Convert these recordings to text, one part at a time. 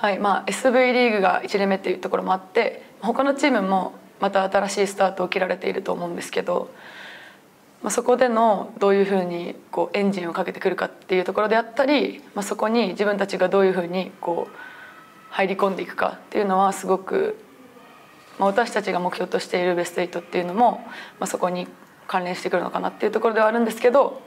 はいまあ、SV リーグが1年目っていうところもあって他のチームもまた新しいスタートを切られていると思うんですけど、まあ、そこでのどういうふうにこうエンジンをかけてくるかっていうところであったり、まあ、そこに自分たちがどういうふうにこう入り込んでいくかっていうのはすごく、まあ、私たちが目標としているベスト8っていうのも、まあ、そこに関連してくるのかなっていうところではあるんですけど、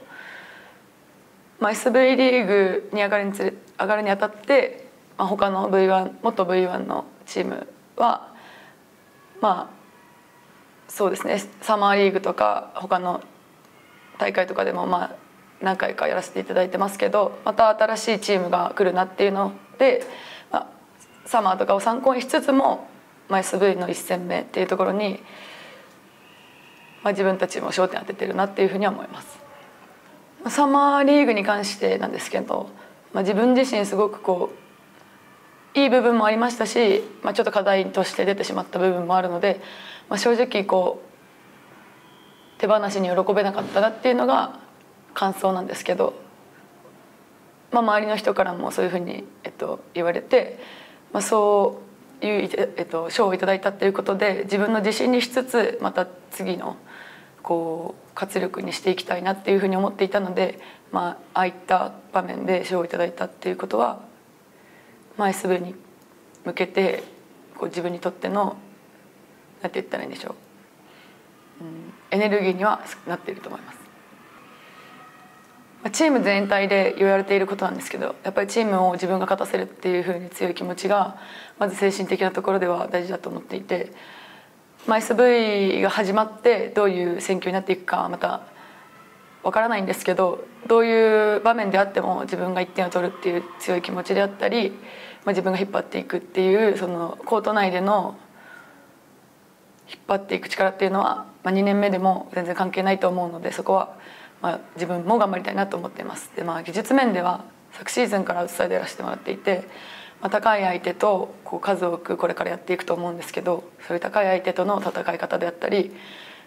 まあ、SV リーグに上がるにつれ上がるにあたってまあ、他の V1 元 V1 のチームはまあそうですねサマーリーグとか他の大会とかでもまあ何回かやらせていただいてますけどまた新しいチームが来るなっていうので、まあ、サマーとかを参考にしつつも、まあ、SV の1戦目っていうところに、まあ、自分たちも焦点当ててるなっていうふうには思います。サマーリーグに関してなんですけど、まあ、自分自身すごくこういい部分もありましたし、まあ、ちょっと課題として出てしまった部分もあるので、まあ、正直こう手放しに喜べなかったなっていうのが感想なんですけど、まあ、周りの人からもそういうふうに、えっと、言われて、まあ、そういう、えっと、賞をいただいたっていうことで自分の自信にしつつまた次のこう活力にしていきたいなっていうふうに思っていたので、まあ、ああいった場面で賞をいただいたっていうことは前すぐに向けてこう自分にとっての何て言ったらいいんでしょう、うん、エネルギーにはなっていると思います。チーム全体で言われていることなんですけどやっぱりチームを自分が勝たせるっていうふうに強い気持ちがまず精神的なところでは大事だと思っていて、まあ、SV が始まってどういう選挙になっていくかまたわからないんですけどどういう場面であっても自分が1点を取るっていう強い気持ちであったり、まあ、自分が引っ張っていくっていうそのコート内での引っ張っていく力っていうのは、まあ、2年目でも全然関係ないと思うのでそこは、まあ、自分も頑張りたいなと思っています。でまあ、技術面では昨シーズンからアウトサイドやらせてもらっていて、まあ、高い相手とこう数多くこれからやっていくと思うんですけどそういう高い相手との戦い方であったり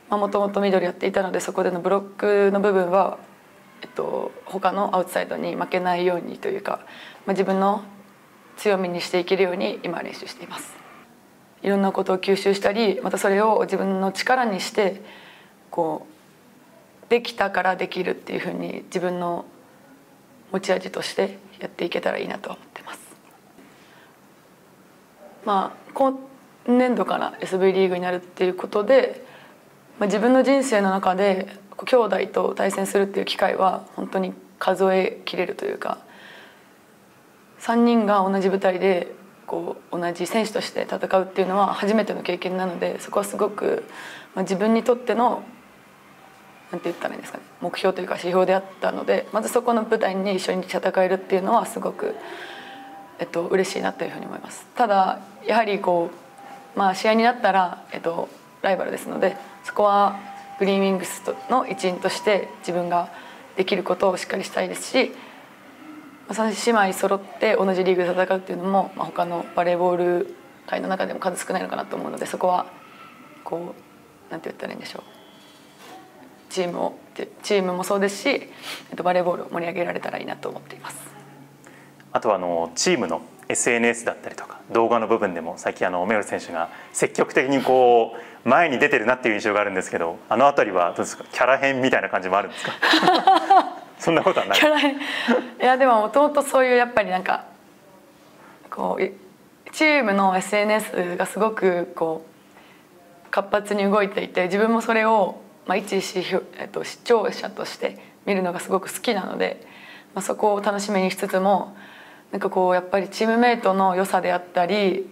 もともと緑やっていたのでそこでのブロックの部分は、えっと、他のアウトサイドに負けないようにというか、まあ、自分の強みにしていけるように今練習しています。いろんなことを吸収したりまたそれを自分の力にしてこうできたからできるっていうふうに自分の持ち味としてやっていけたらいいなと思ってます。まあ今年度から SV リーグになるっていうことでまあ、自分の人生の中で兄弟と対戦するっていう機会は本当に数えきれるというか3人が同じ舞台でこう同じ選手として戦うっていうのは初めての経験なのでそこはすごく、まあ、自分にとってのなんて言ったらいいんですかね目標というか指標であったのでまずそこの舞台に一緒に戦えるっていうのはすごく、えっと嬉しいなというふうに思います。ただやはりこう、まあ、試合になったら、えっと、ライバルですのでそこはグリーンウィングスの一員として自分ができることをしっかりしたいですし3姉妹揃って同じリーグで戦うっていうのも、まあ、他のバレーボール界の中でも数少ないのかなと思うのでそこはこうなんて言ったらいいんでしょうチームをチームもそうですし、えっと、バレーボールを盛り上げられたらいいなと思っています。あとはあのチームの SNS だったりとか動画の部分でも最近あのメル選手が積極的にこう前に出てるなっていう印象があるんですけどあの辺りはどうですか？キャラ変みたいな感じもあるんですか？そんなことはない。キャラ変。いやでももともとそういうやっぱりなんかこうチームの SNS がすごくこう活発に動いていて自分もそれを、まあ、一視,、えっと、視聴者として見るのがすごく好きなので、まあ、そこを楽しみにしつつもなんかこうやっぱりチームメイトの良さであったり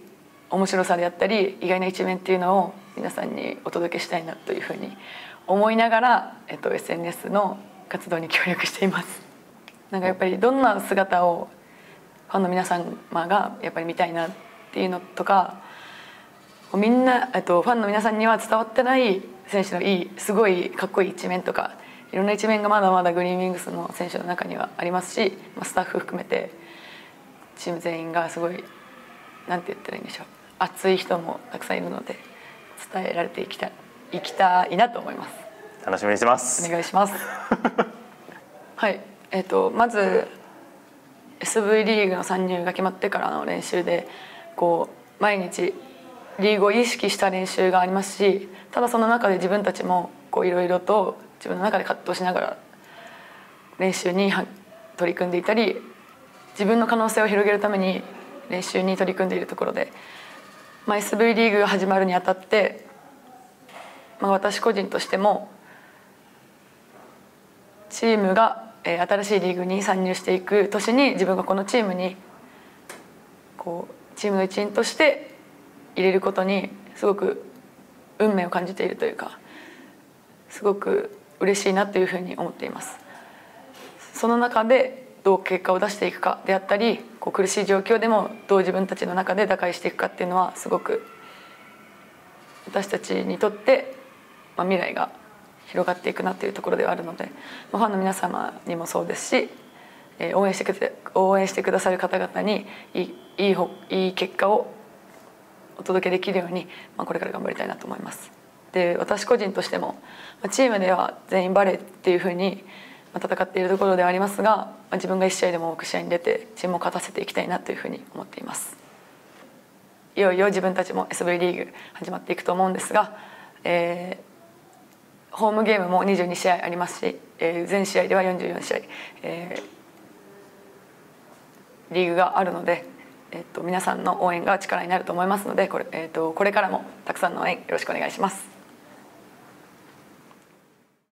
面白さであったり意外な一面っていうのを皆さんにお届けしたいなというふうに思いながら、えっと、SNS の活動に協力しています。なんかやっぱりどんな姿をファンの皆様がやっぱり見たいなっていうのとかみんな、えっと、ファンの皆さんには伝わってない選手のいいすごいかっこいい一面とかいろんな一面がまだまだグリーンウィングスの選手の中にはありますし、まあ、スタッフ含めてチーム全員がすごいなんて言ったらいいんでしょう。熱い人もたくさんいるので伝えられていきたいきたいなと思います。楽しみにしてます。お願いします。はい。えっ、ー、とまず SV リーグの参入が決まってからの練習でこう毎日リーグを意識した練習がありますしただその中で自分たちもいろいろと自分の中で葛藤しながら練習に取り組んでいたり自分の可能性を広げるために練習に取り組んでいるところで、まあ、SV リーグが始まるにあたって、まあ、私個人としてもチームが新しいリーグに参入していく年に自分がこのチームにこうチームの一員として入れることにすごく運命を感じているというかすごく嬉しいなというふうに思っています。その中でどう結果を出していくかであったりこう苦しい状況でもどう自分たちの中で打開していくかっていうのはすごく私たちにとって、まあ、未来が広がっていくなというところではあるので、ま、ファンの皆様にもそうですし、えー、応援してくれ応援してくださる方々にいいいいいい結果をお届けできるように、まあ、これから頑張りたいなと思います。で私個人としてもチームでは全員バレーっていうふうに戦っているところではありますが自分が1試合でも多く試合に出てチームを勝たせていきたいなというふうに思っていますいよいよ自分たちも SV リーグ始まっていくと思うんですが、えー、ホームゲームも22試合ありますし、えー、全試合では44試合、えー、リーグがあるので、えーと、皆さんの応援が力になると思いますのでこれ,、えーとこれからもたくさんの応援よろしくお願いします。